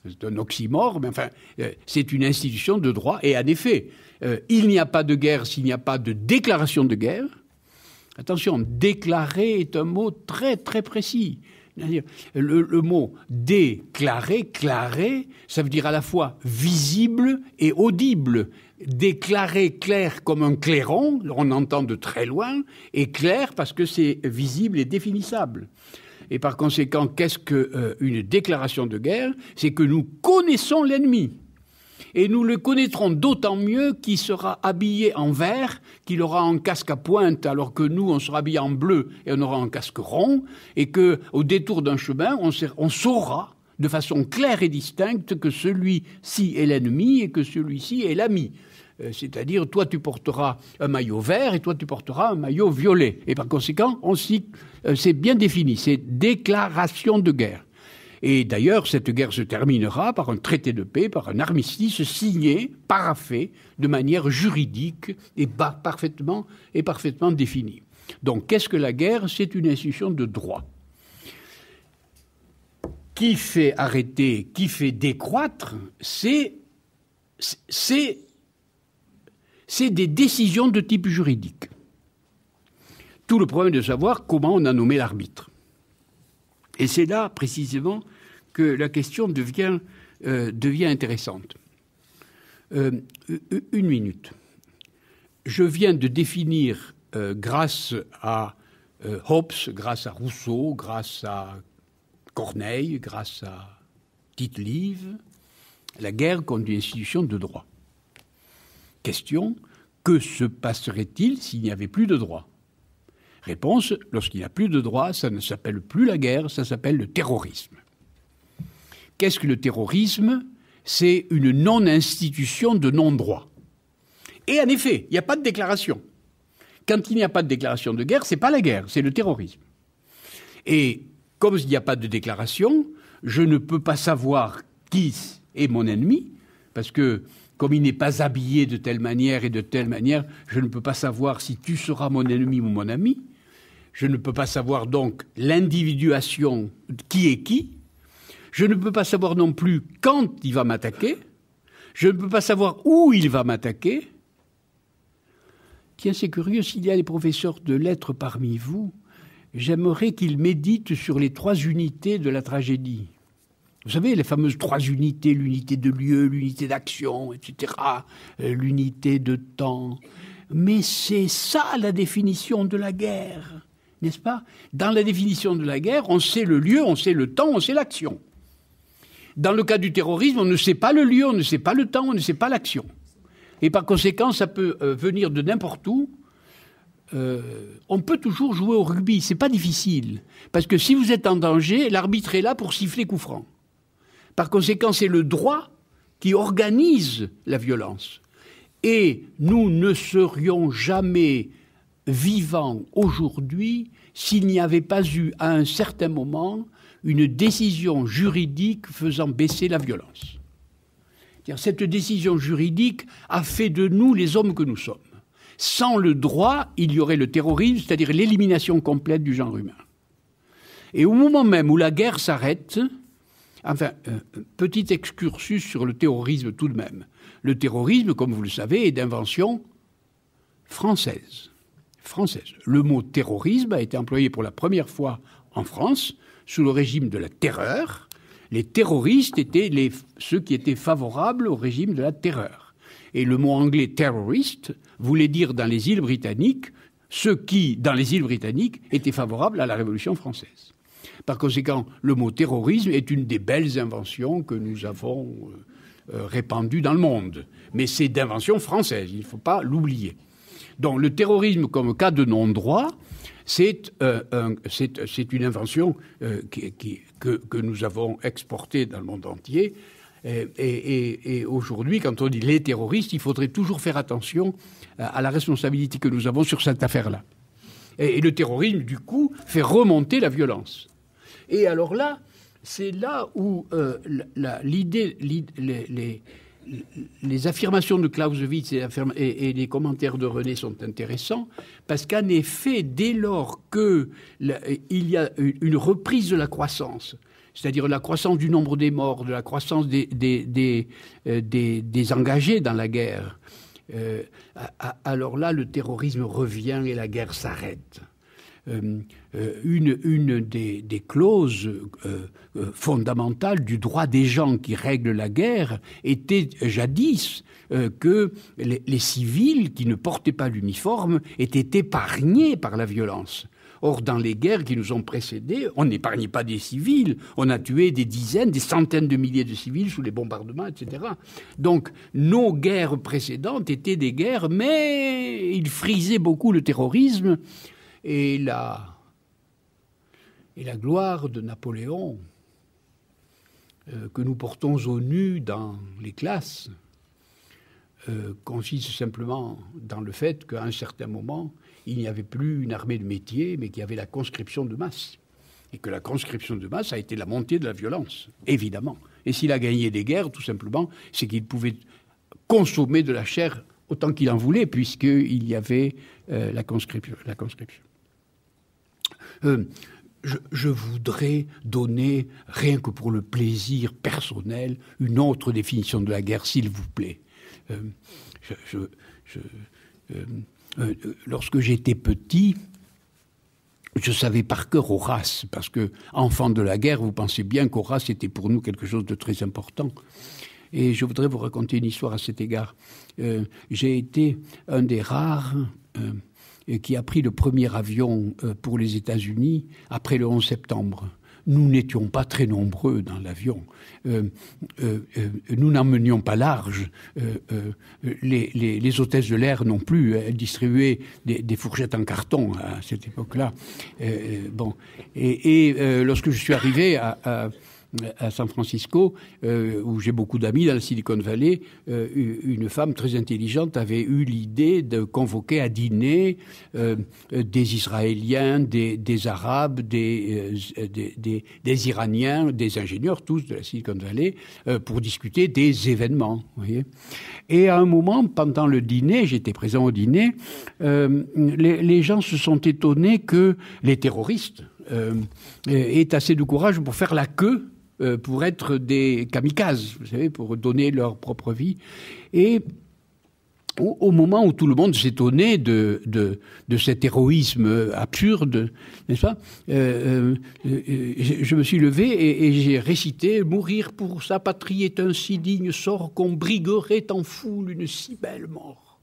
C'est un oxymore, mais enfin, euh, c'est une institution de droit. Et en effet, euh, il n'y a pas de guerre s'il n'y a pas de déclaration de guerre. Attention, déclarer est un mot très très précis. Le, le, mot déclaré, claré, ça veut dire à la fois visible et audible. Déclaré clair comme un clairon, on entend de très loin, et clair parce que c'est visible et définissable. Et par conséquent, qu'est-ce qu'une euh, déclaration de guerre? C'est que nous connaissons l'ennemi. Et nous le connaîtrons d'autant mieux qu'il sera habillé en vert, qu'il aura un casque à pointe, alors que nous, on sera habillé en bleu et on aura un casque rond, et que, au détour d'un chemin, on, on saura de façon claire et distincte que celui-ci est l'ennemi et que celui-ci est l'ami. Euh, c'est-à-dire, toi tu porteras un maillot vert et toi tu porteras un maillot violet. Et par conséquent, euh, c'est bien défini, c'est déclaration de guerre. Et d'ailleurs, cette guerre se terminera par un traité de paix, par un armistice signé, paraffé, de manière juridique et parfaitement, et parfaitement définie. Donc, qu'est-ce que la guerre? C'est une institution de droit. Qui fait arrêter, qui fait décroître, c'est c'est des décisions de type juridique. Tout le problème de savoir comment on a nommé l'arbitre. Et c'est là, précisément, que la question devient, euh, intéressante. Euh, une minute. Je viens de définir, euh, grâce à Hobbes, grâce à Rousseau, grâce à Corneille, grâce à Tite-Live, la guerre comme une institution de droit. Question, que se passerait-il s'il n'y avait plus de droit Réponse, lorsqu'il n'y a plus de droit, ça ne s'appelle plus la guerre, ça s'appelle le terrorisme. Qu'est-ce que le terrorisme? C'est une non-institution de non-droit. Et en effet, il n'y a pas de déclaration. Quand il n'y a pas de déclaration de guerre, c'est pas la guerre, c'est le terrorisme. Et comme il n'y a pas de déclaration, je ne peux pas savoir qui est mon ennemi, parce que comme il n'est pas habillé de telle manière et de telle manière, je ne peux pas savoir si tu seras mon ennemi ou mon ami. Je ne peux pas savoir donc l'individuation qui est qui. Je ne peux pas savoir non plus quand il va m'attaquer. Je ne peux pas savoir où il va m'attaquer. Tiens, c'est curieux, s'il y a des professeurs de lettres parmi vous, j'aimerais qu'ils méditent sur les trois unités de la tragédie. Vous savez, les fameuses trois unités, l'unité de lieu, l'unité d'action, etc., euh, l'unité de temps. Mais c'est ça la définition de la guerre, n'est-ce pas? Dans la définition de la guerre, on sait le lieu, on sait le temps, on sait l'action. Dans le cas du terrorisme, on ne sait pas le lieu, on ne sait pas le temps, on ne sait pas l'action. Et par conséquent, ça peut euh, venir de n'importe où. Euh, on peut toujours jouer au rugby, c'est pas difficile. Parce que si vous êtes en danger, l'arbitre est là pour siffler coup franc. Par conséquent, c'est le droit qui organise la violence. Et nous ne serions jamais vivants aujourd'hui s'il n'y avait pas eu à un certain moment une décision juridique faisant baisser la violence. Cette décision juridique a fait de nous les hommes que nous sommes. Sans le droit, il y aurait le terrorisme, c'est-à-dire l'élimination complète du genre humain. Et au moment même où la guerre s'arrête, Enfin, euh, petit excursus sur le terrorisme tout de même. Le terrorisme, comme vous le savez, est d'invention française. Le mot terrorisme a été employé pour la première fois en France sous le régime de la terreur. Les terroristes étaient ceux qui étaient favorables au régime de la terreur. Et le mot anglais terroriste voulait dire dans les îles britanniques ceux qui, dans les îles britanniques, étaient favorables à la Révolution française. Par conséquent, le mot terrorisme est une des belles inventions que nous avons euh, euh, répandues dans le monde. Mais c'est d'invention française, il ne faut pas l'oublier. Donc le terrorisme comme cas de non-droit, c'est euh, une invention que, nous avons exportée dans le monde entier. Et, aujourd'hui, quand on dit les terroristes, il faudrait toujours faire attention à la responsabilité que nous avons sur cette affaire-là. et le terrorisme, du coup, fait remonter la violence. Et alors là, c'est là où euh, l'idée, les, affirmations de Clausewitz et, les commentaires de René sont intéressants, parce qu'en effet, dès lors qu'il y a une reprise de la croissance, c'est-à-dire la croissance du nombre des morts, de la croissance des, des, euh, engagés dans la guerre, euh, alors là, le terrorisme revient et la guerre s'arrête. Une, une des, clauses fondamentales du droit des gens qui règlent la guerre était jadis que les, les, civils qui ne portaient pas l'uniforme étaient épargnés par la violence. Or, dans les guerres qui nous ont précédés, on n'épargnait pas des civils. On a tué des dizaines, des centaines de milliers de civils sous les bombardements, etc. Donc, nos guerres précédentes étaient des guerres, mais ils frisaient beaucoup le terrorisme et la, et la gloire de Napoléon euh, que nous portons au nu dans les classes euh, consiste simplement dans le fait qu'à un certain moment, il n'y avait plus une armée de métier, mais qu'il y avait la conscription de masse. Et que la conscription de masse a été la montée de la violence, évidemment. Et s'il a gagné des guerres, tout simplement, c'est qu'il pouvait consommer de la chair autant qu'il en voulait, puisqu'il y avait euh, la conscription. Je, voudrais donner, rien que pour le plaisir personnel, une autre définition de la guerre, s'il vous plaît. Euh, je, euh, lorsque j'étais petit, je savais par cœur Horace, parce que, enfant de la guerre, vous pensez bien qu'Horace était pour nous quelque chose de très important. Et je voudrais vous raconter une histoire à cet égard. Euh, j'ai été un des rares euh, qui a pris le premier avion pour les États-Unis après le 11 septembre nous n'étions pas très nombreux dans l'avion. Euh, euh, euh, nous n'emmenions pas large. Les, hôtesses de l'air non plus. Distribuaient des, fourchettes en carton à cette époque-là. bon. Et, lorsque je suis arrivé à San Francisco, euh, où j'ai beaucoup d'amis dans la Silicon Valley, euh, une femme très intelligente avait eu l'idée de convoquer à dîner euh, des Israéliens, des, Arabes, des, Iraniens, des ingénieurs, tous de la Silicon Valley, pour discuter des événements. Et à un moment, pendant le dîner, j'étais présent au dîner, les, les, gens se sont étonnés que les terroristes aient assez de courage pour faire la queue euh, pour être des kamikazes, vous savez, pour donner leur propre vie. Et au, moment où tout le monde s'étonnait de, de, de, cet héroïsme absurde, n'est-ce pas euh, euh, je, me suis levé et, j'ai récité « Mourir pour sa patrie est un si digne sort qu'on briguerait en foule une si belle mort ».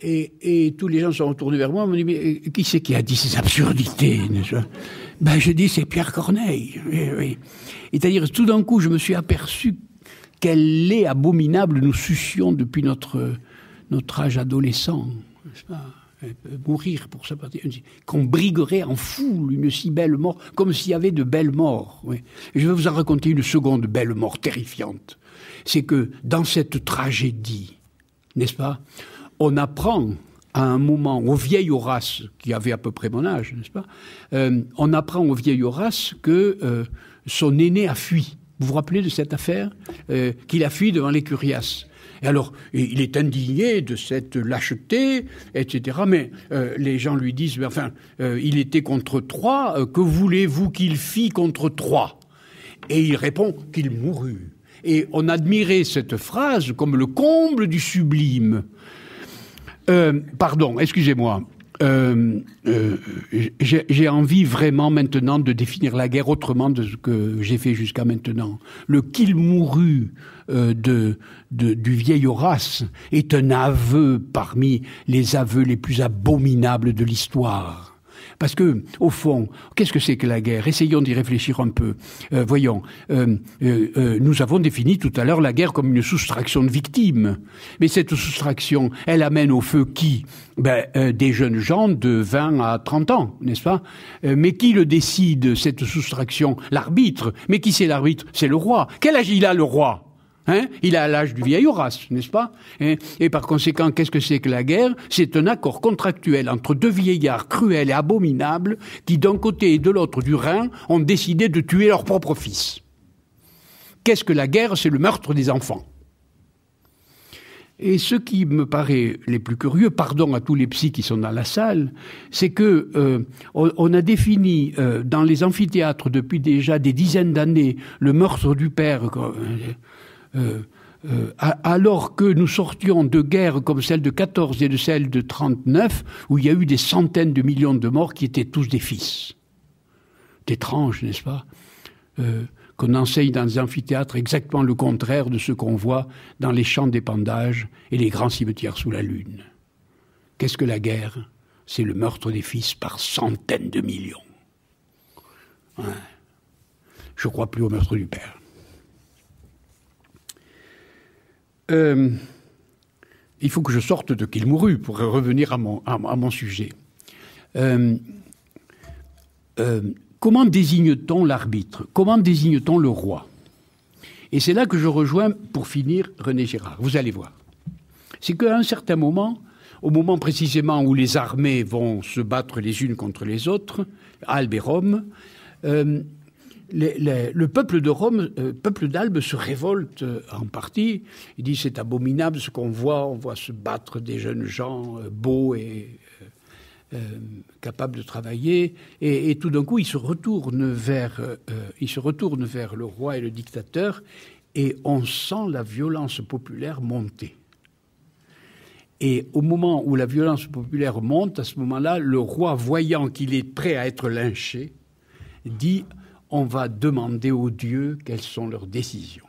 Et, et, tous les gens sont retournés vers moi et m'ont dit « Mais qui c'est qui a dit ces absurdités ben, je dis, c'est Pierre Corneille. C'est-à-dire, tout d'un coup, je me suis aperçu quel est abominable nous sucions depuis notre, notre âge adolescent. Mourir pour sa partie. Qu'on briguerait en foule une si belle mort, comme s'il y avait de belles morts. je vais vous en raconter une seconde belle mort terrifiante. C'est que dans cette tragédie, n'est-ce pas, on apprend à un moment au vieil Horace, qui avait à peu près mon âge, n'est-ce pas euh, On apprend au vieil Horace que euh, son aîné a fui. Vous vous rappelez de cette affaire euh, Qu'il a fui devant les Curias. Et alors, il est indigné de cette lâcheté, etc. Mais les gens lui disent, enfin, il était contre trois, que voulez-vous qu'il fît contre trois? Et il répond qu'il mourut. Et on admirait cette phrase comme le comble du sublime. Euh, pardon, excusez-moi. Euh, euh, j'ai envie vraiment maintenant de définir la guerre autrement de ce que j'ai fait jusqu'à maintenant. Le qu'il mourut du vieil Horace est un aveu parmi les aveux les plus abominables de l'histoire. Parce que, au fond, qu'est-ce que c'est que la guerre? Essayons d'y réfléchir un peu. Euh, voyons, euh, euh, nous avons défini tout à l'heure la guerre comme une soustraction de victimes. Mais cette soustraction, elle amène au feu qui? Ben, Des jeunes gens de 20 à 30 ans, n'est-ce pas? Mais qui le décide, cette soustraction? L'arbitre. Mais qui c'est l'arbitre? C'est le roi. Quel âge il a, le roi? Hein? Il a l'âge du vieil Horace, n'est-ce pas? Hein? Et par conséquent, qu'est-ce que c'est que la guerre? C'est un accord contractuel entre deux vieillards cruels et abominables qui, d'un côté et de l'autre du Rhin, ont décidé de tuer leur propre fils. Qu'est-ce que la guerre? C'est le meurtre des enfants. Et ce qui me paraît les plus curieux, pardon à tous les psys qui sont dans la salle, c'est que euh, on, a défini euh, dans les amphithéâtres depuis déjà des dizaines d'années le meurtre du père alors que nous sortions de guerres comme celle de 14 et de celle de 39, où il y a eu des centaines de millions de morts qui étaient tous des fils. C'est étrange, n'est-ce pas? Euh, Qu'on enseigne dans des amphithéâtres exactement le contraire de ce qu'on voit dans les champs d'épandage et les grands cimetières sous la lune. Qu'est-ce que la guerre? C'est le meurtre des fils par centaines de millions. Je ne crois plus au meurtre du père. Euh, il faut que je sorte de qu'il mourut pour revenir à mon, à, sujet. Euh, euh, comment désigne-t-on l'arbitre? Comment désigne-t-on le roi? Et c'est là que je rejoins, pour finir, René Girard. Vous allez voir. C'est qu'à un certain moment, au moment précisément où les armées vont se battre les unes contre les autres, Albe le euh, peuple d'Albe, se révolte euh, en partie. Il dit c'est abominable ce qu'on voit. On voit se battre des jeunes gens euh, beaux et capables de travailler. Et, tout d'un coup, il se retourne vers le roi et le dictateur, et on sent la violence populaire monter. Et au moment où la violence populaire monte, à ce moment-là, le roi, voyant qu'il est prêt à être lynché, dit on va demander aux dieux quelles sont leurs décisions.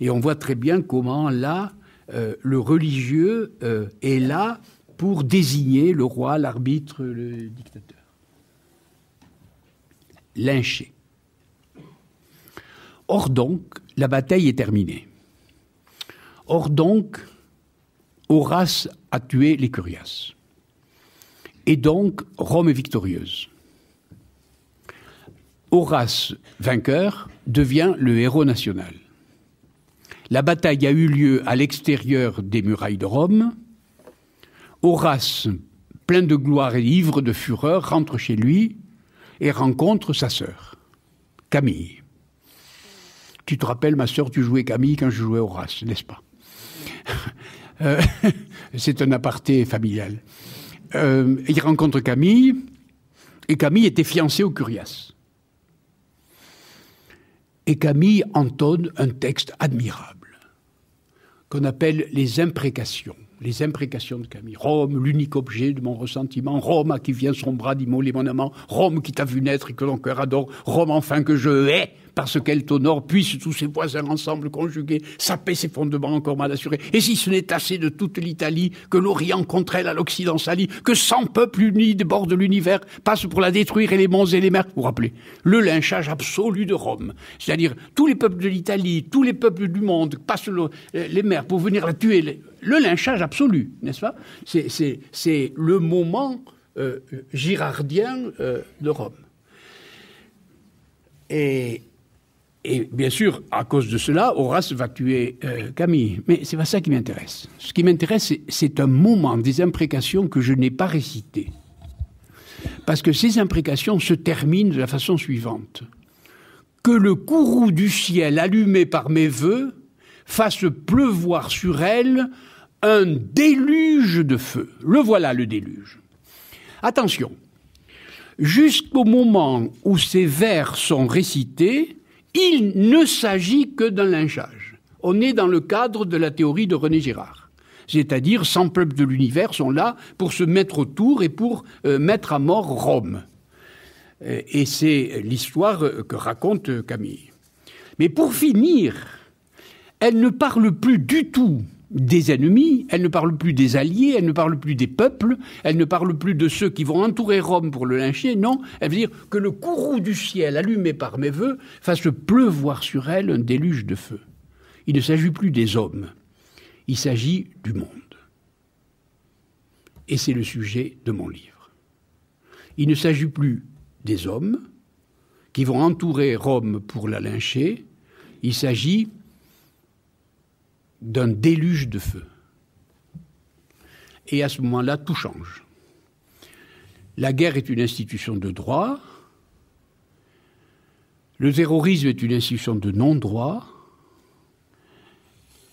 Et on voit très bien comment là, euh, le religieux euh, est là pour désigner le roi, l'arbitre, le dictateur. Lynché. Or donc, la bataille est terminée. Or donc, Horace a tué les Curias. Et donc, Rome est victorieuse. Horace, vainqueur, devient le héros national. La bataille a eu lieu à l'extérieur des murailles de Rome. Horace, plein de gloire et ivre de fureur, rentre chez lui et rencontre sa sœur, Camille. Tu te rappelles, ma sœur, tu jouais Camille quand je jouais Horace, n'est-ce pas? Euh, C'est un aparté familial. Euh, il rencontre Camille, et Camille était fiancée au Curias. Et Camille entonne un texte admirable, qu'on appelle les imprécations. Les imprécations de Camille. Rome, l'unique objet de mon ressentiment. Rome, à qui vient son bras d'immoler mon amant. Rome, qui t'a vu naître et que ton cœur adore. Rome, enfin, que je hais parce qu'elle t'honore, puissent tous ses voisins ensemble conjuguer, saper ses fondements encore mal assurés. Et si ce n'est assez de toute l'Italie, que l'Orient contre elle à l'Occident s'allie, que cent peuples unis des bords de l'univers passent pour la détruire et les monts et les mers. Vous rappelez Le lynchage absolu de Rome. C'est-à-dire, tous les peuples de l'Italie, tous les peuples du monde passent les mers pour venir la tuer. Le lynchage absolu, n'est-ce pas? C'est le moment euh, girardien euh, de Rome. Et et bien sûr, à cause de cela, Horace va tuer euh, Camille. Mais c'est pas ça qui m'intéresse. Ce qui m'intéresse, c'est un moment des imprécations que je n'ai pas récité. Parce que ces imprécations se terminent de la façon suivante. Que le courroux du ciel allumé par mes voeux fasse pleuvoir sur elle un déluge de feu. Le voilà le déluge. Attention, jusqu'au moment où ces vers sont récités, il ne s'agit que d'un lynchage. On est dans le cadre de la théorie de René Girard. C'est-à-dire, 100 peuples de l'univers sont là pour se mettre autour et pour euh, mettre à mort Rome. Euh, et c'est l'histoire que raconte Camille. Mais pour finir, elle ne parle plus du tout des ennemis, elle ne parle plus des alliés, elle ne parle plus des peuples, elle ne parle plus de ceux qui vont entourer Rome pour le lyncher, non, elle veut dire que le courroux du ciel allumé par mes voeux fasse pleuvoir sur elle un déluge de feu. Il ne s'agit plus des hommes, il s'agit du monde. Et c'est le sujet de mon livre. Il ne s'agit plus des hommes qui vont entourer Rome pour la lyncher, il s'agit d'un déluge de feu. Et à ce moment-là, tout change. La guerre est une institution de droit, le terrorisme est une institution de non-droit,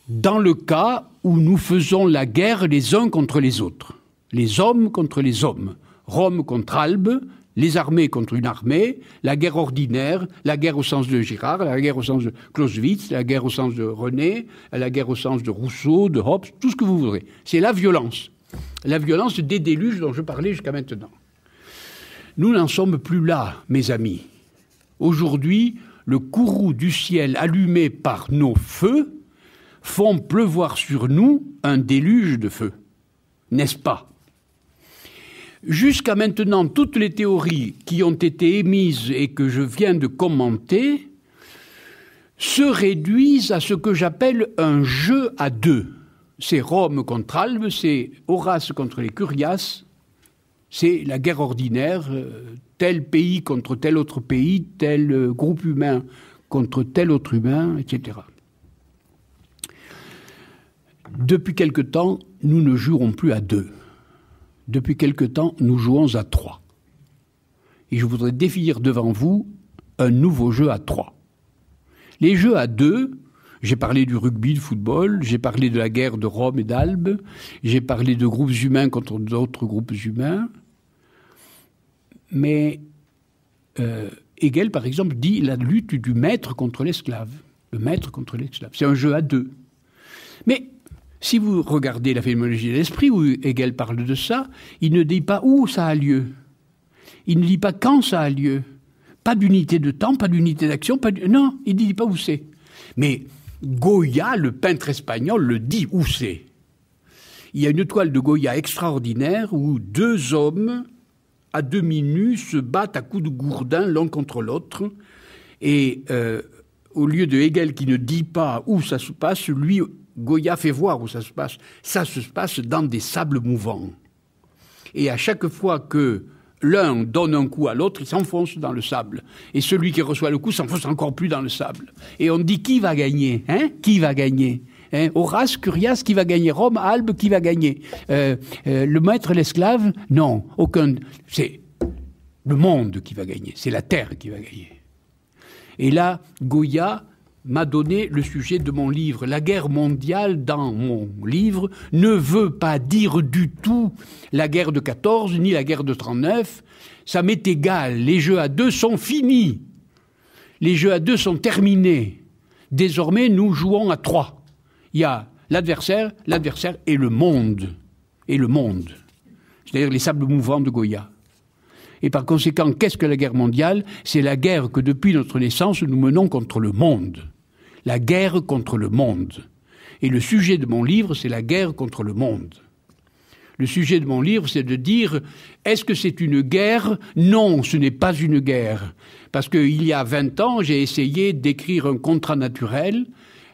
dans le cas où nous faisons la guerre les uns contre les autres, les hommes contre les hommes, Rome contre Albe, les armées contre une armée, la guerre ordinaire, la guerre au sens de Girard, la guerre au sens de Clausewitz, la guerre au sens de René, la guerre au sens de Rousseau, de Hobbes, tout ce que vous voudrez. C'est la violence. La violence des déluges dont je parlais jusqu'à maintenant. Nous n'en sommes plus là, mes amis. Aujourd'hui, le courroux du ciel allumé par nos feux font pleuvoir sur nous un déluge de feu. N'est-ce pas? Jusqu'à maintenant, toutes les théories qui ont été émises et que je viens de commenter se réduisent à ce que j'appelle un jeu à deux. C'est Rome contre Albe, c'est Horace contre les Curias, c'est la guerre ordinaire, euh, tel pays contre tel autre pays, tel euh, groupe humain contre tel autre humain, etc. Depuis quelque temps, nous ne jouerons plus à deux depuis quelque temps, nous jouons à trois. Et je voudrais définir devant vous un nouveau jeu à trois. Les jeux à deux, j'ai parlé du rugby, du football, j'ai parlé de la guerre de Rome et d'Albe, j'ai parlé de groupes humains contre d'autres groupes humains. Mais euh, Hegel, par exemple, dit la lutte du maître contre l'esclave. Le maître contre l'esclave. C'est un jeu à deux. Mais si vous regardez la phénoménologie de l'esprit, où Hegel parle de ça, il ne dit pas où ça a lieu. Il ne dit pas quand ça a lieu. Pas d'unité de temps, pas d'unité d'action, pas non, il ne dit pas où c'est. Mais Goya, le peintre espagnol, le dit où c'est. Il y a une toile de Goya extraordinaire où deux hommes, à demi nus, se battent à coups de gourdin l'un contre l'autre. Et euh, au lieu de Hegel qui ne dit pas où ça se passe, lui Goya fait voir où ça se passe. Ça se passe dans des sables mouvants. Et à chaque fois que l'un donne un coup à l'autre, il s'enfonce dans le sable. Et celui qui reçoit le coup s'enfonce encore plus dans le sable. Et on dit qui va gagner hein? Qui va gagner? Hein? Horace, Curias, qui va gagner? Rome, Albe, qui va gagner? Euh, euh, Le maître, l'esclave? Non, aucun. C'est le monde qui va gagner. C'est la terre qui va gagner. Et là, Goya m'a donné le sujet de mon livre. La guerre mondiale, dans mon livre, ne veut pas dire du tout la guerre de 14 ni la guerre de 39. Ça m'est égal. Les jeux à deux sont finis. Les jeux à deux sont terminés. Désormais, nous jouons à trois. Il y a l'adversaire, l'adversaire et le monde. Et le monde. C'est-à-dire les sables mouvants de Goya. Et par conséquent, qu'est-ce que la guerre mondiale? C'est la guerre que depuis notre naissance nous menons contre le monde la guerre contre le monde. Et le sujet de mon livre, c'est la guerre contre le monde. Le sujet de mon livre, c'est de dire est-ce que c'est une guerre? Non, ce n'est pas une guerre. Parce qu'il y a 20 ans, j'ai essayé d'écrire un contrat naturel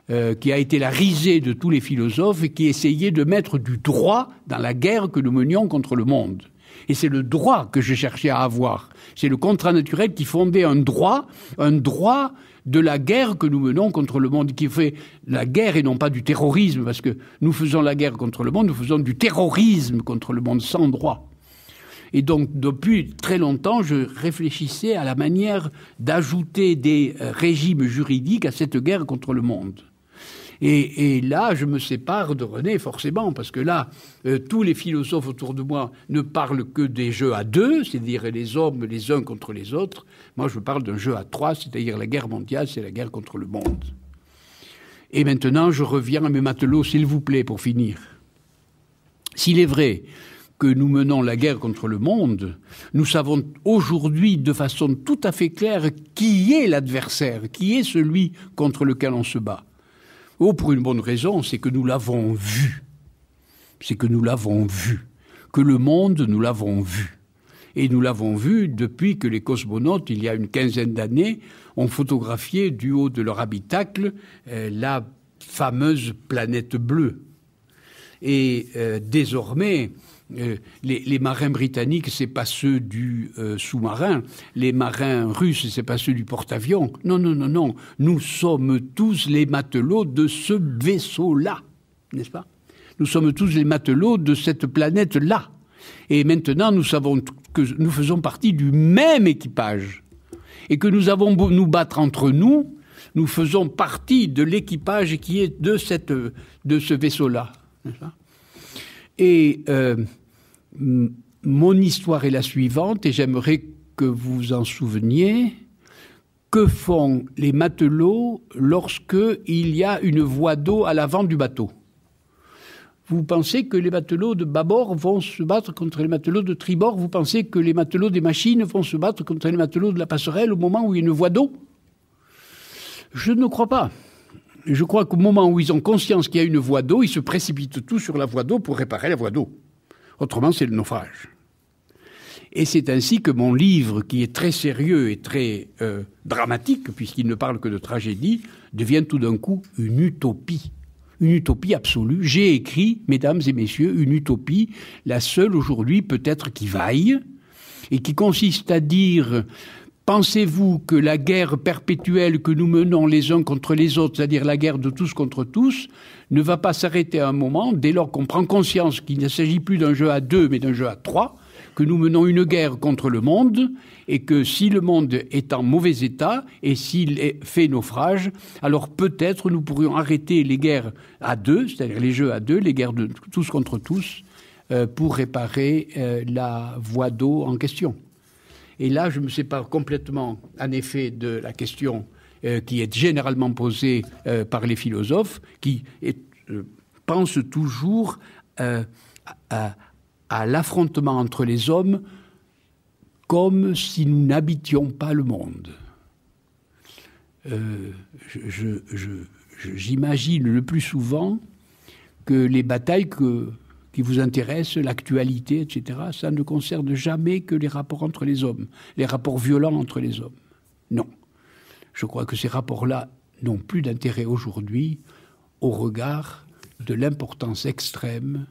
euh, qui a été la risée de tous les philosophes et qui essayait de mettre du droit dans la guerre que nous menions contre le monde. Et c'est le droit que je cherchais à avoir. C'est le contrat naturel qui fondait un droit, un droit de la guerre que nous menons contre le monde, qui fait la guerre et non pas du terrorisme, parce que nous faisons la guerre contre le monde, nous faisons du terrorisme contre le monde sans droit. Et donc, depuis très longtemps, je réfléchissais à la manière d'ajouter des euh, régimes juridiques à cette guerre contre le monde. Et, là, je me sépare de René, forcément, parce que là, euh, tous les philosophes autour de moi ne parlent que des jeux à deux, c'est-à-dire les hommes les uns contre les autres. Moi, je parle d'un jeu à trois, c'est-à-dire la guerre mondiale, c'est la guerre contre le monde. Et maintenant, je reviens à mes matelots, s'il vous plaît, pour finir. S'il est vrai que nous menons la guerre contre le monde, nous savons aujourd'hui de façon tout à fait claire qui est l'adversaire, qui est celui contre lequel on se bat. Oh, pour une bonne raison, c'est que nous l'avons vu. C'est que nous l'avons vu. Que le monde, nous l'avons vu. Et nous l'avons vu depuis que les cosmonautes, il y a une quinzaine d'années, ont photographié du haut de leur habitacle euh, la fameuse planète bleue. Et euh, désormais, euh, les, marins britanniques, c'est pas ceux du euh, sous-marin. Les marins russes, c'est pas ceux du porte-avions. Non, non, non, non. Nous sommes tous les matelots de ce vaisseau-là, n'est-ce pas? Nous sommes tous les matelots de cette planète-là. Et maintenant, nous savons que nous faisons partie du même équipage et que nous avons beau nous battre entre nous, nous faisons partie de l'équipage qui est de cette de ce vaisseau-là. Et euh, mon histoire est la suivante et j'aimerais que vous en souveniez, que font les matelots lorsque il y a une voie d'eau à l'avant du bateau? Vous pensez que les matelots de bâbord vont se battre contre les matelots de tribord? Vous pensez que les matelots des machines vont se battre contre les matelots de la passerelle au moment où il y a une voie d'eau? Je ne crois pas. Je crois qu'au moment où ils ont conscience qu'il y a une voie d'eau, ils se précipitent tous sur la voie d'eau pour réparer la voie d'eau. Autrement, c'est le naufrage. Et c'est ainsi que mon livre, qui est très sérieux et très euh, dramatique, puisqu'il ne parle que de tragédie, devient tout d'un coup une utopie. Une utopie absolue. J'ai écrit, mesdames et messieurs, une utopie, la seule aujourd'hui peut-être qui vaille, et qui consiste à dire Pensez-vous que la guerre perpétuelle que nous menons les uns contre les autres, c'est-à-dire la guerre de tous contre tous, ne va pas s'arrêter à un moment, dès lors qu'on prend conscience qu'il ne s'agit plus d'un jeu à deux, mais d'un jeu à trois, que nous menons une guerre contre le monde, et que si le monde est en mauvais état, et s'il fait naufrage, alors peut-être nous pourrions arrêter les guerres à deux, c'est-à-dire les jeux à deux, les guerres de tous contre tous, euh, pour réparer euh, la voie d'eau en question. Et là, je me sépare complètement, en effet, de la question euh, qui est généralement posée euh, par les philosophes, qui euh, pensent toujours à, l'affrontement entre les hommes comme si nous n'habitions pas le monde. J'imagine le plus souvent que les batailles que qui vous intéresse, l'actualité, etc., ça ne concerne jamais que les rapports entre les hommes, les rapports violents entre les hommes. Non. Je crois que ces rapports-là n'ont plus d'intérêt aujourd'hui au regard de l'importance extrême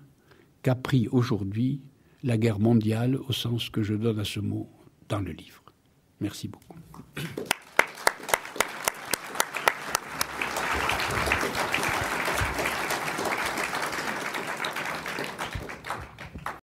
qu'a pris aujourd'hui la guerre mondiale au sens que je donne à ce mot dans le livre. Merci beaucoup.